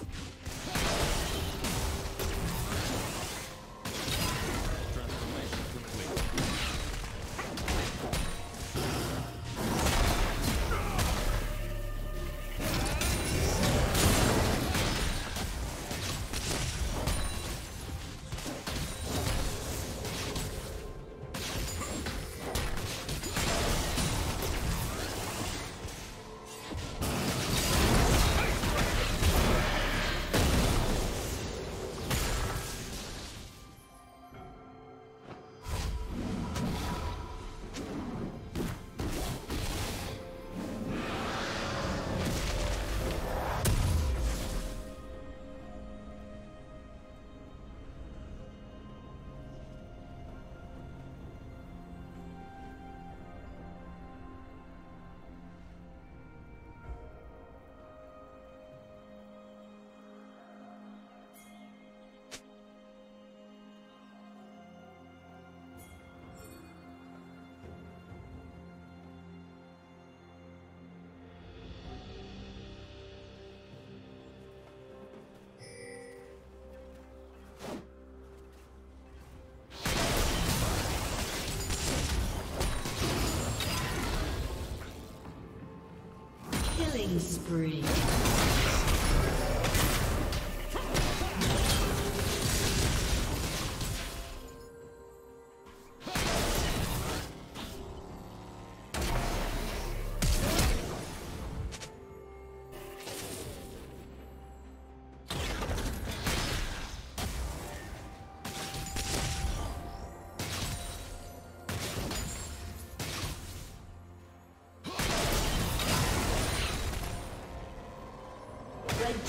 you spree.